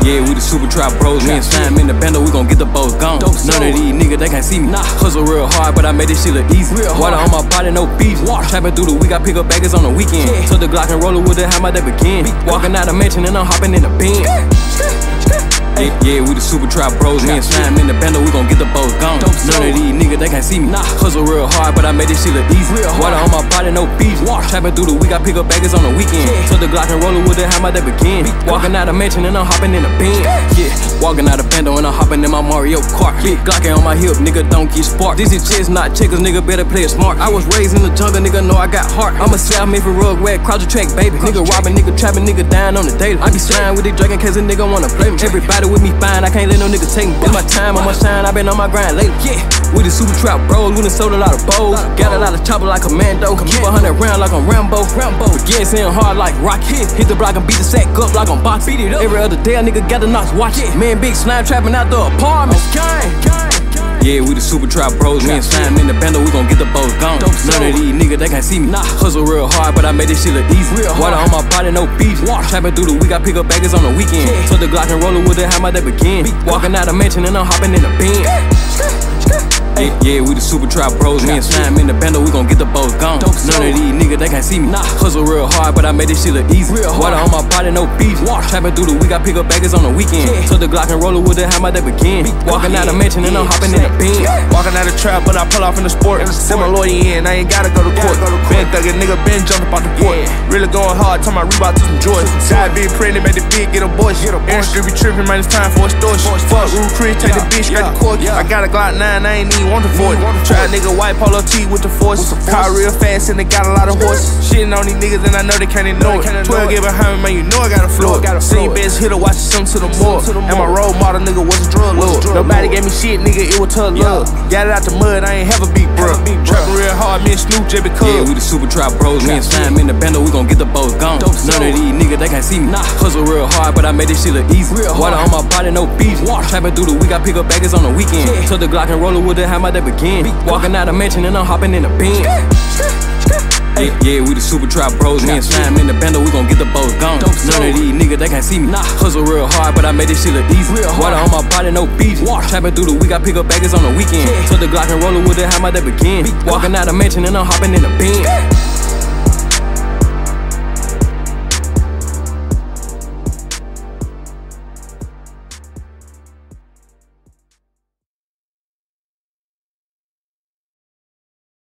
Yeah, we the super trap bros. Me and Slime in the bando, we gon' get the bows gone. Dope, None of these niggas, they can't see me. Nah. Hustle real hard, but I made this shit look easy. Real Water hard. on my body, no beef. Trapping through the week, I pick up baggers on the weekend. Yeah. Took the Glock and roll it with the hammer that begin. Be Walking out of mansion and I'm hopping in the bin. Yeah, yeah, we the super trap bros. Me and Slime in the bando, we gon' get the bows gone. Dope, None of these niggas they can't see me. Hustle real hard, but I made this shit look easy. Water on my body, no beef. Trapping through the week, I pick up baggers on the weekend. Took the Glock and roll it with it, how my day begin. Walking out the mansion and I'm hopping in a bin. Yeah, walking out the bando and I'm hopping in my Mario Kart. Big Glockin' on my hip, nigga, don't get sparked. This is just not chickens, nigga, better play it smart. I was raised in the jungle, nigga, know I got heart. I'm a South Memphis rug red, crouch track, baby. Nigga robbing, nigga trapping, nigga dying on the daily. I be sliding with the dragon, cause a nigga wanna play me. Everybody with me fine, I can't let no nigga take me. It's my time, I'ma shine, I been on my grind lately. Yeah, we the super trap bros, we done sold a lot of bows. Got a lot of chopper like a commando. Keep a hundred round like I'm Rambo. Rambo. Begin saying hard like rock. Hit the block and beat the sack up like I'm box. Beat it up. Every other day a nigga got the knocks, watch it. Man, big slime trapping out the apartment. Yeah, we the super trap bros. Me and Slime in the bando, we gon' get the bows gone. None of these niggas, they can't see me. Hustle real hard, but I made this shit look easy. Water on my body, no beef. Trapping through the week, I pick up baggers on the weekend. Took the Glock and roll it with it, how my day begin. Walking out the mansion and I'm hopping in the bin. Hey, yeah, we the super trap bros. Me and Slime in the bando, we gon' get the bows gone. See me. Hustle real hard, but I made this shit look easy. Water on my body, no beef. Trapping through the week, I pick up baggers on the weekend. Took the Glock and roll it with it, how my day begin. Walking out the mansion and I'm hopping in the bin. Walking out the trap, but I pull off in the sport. Send my lawyer in, I ain't gotta go to court. Been thuggin', nigga, been jumping off the court. Really going hard, tell my Reebok to some joys. Side being pregnant, made the big get a boy. Aaron Street be tripping, man, it's time for a story. Fuck Rude Chris, take the bitch, got the court. I got a Glock 9, I ain't even want to for it. Try a nigga white polo T with the force. Car real fast and they got a lot of horse. Shitting on these niggas and I know they can't ignore it. 12 get behind me, man, you know I got a floor. Seen best hitter, watch some to the more. And my role model, nigga, was a drug lord. Nobody gave me shit, nigga, it was tough love. Got it out the mud, I ain't have a beat, bro. Trapping real hard, me and Snupe just because. Yeah, we the super trap bros. Me and Slime in the bando, we gon' get the bows gone. None of these niggas, they can't see me. Hustle real hard, but I made this shit look easy. Water on my body, no beef. Trapping through the week, I pick up baggers on the weekend. Took the Glock and roll it with it, how my day begin. Walking out the mansion and I'm hopping in the bin. Hey, yeah, we the super trap bros. Me and Slime in the bando, we gon' get the bows gone. None of these niggas, they can't see me. Hustle real hard, but I made this shit look easy. Water on my body, no beef. Trapping through the week, I pick up baggers on the weekend. Took the Glock and roll it with it, how my day begin. Walking out the mansion and I'm hopping in the bin.